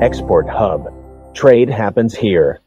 export hub. Trade happens here.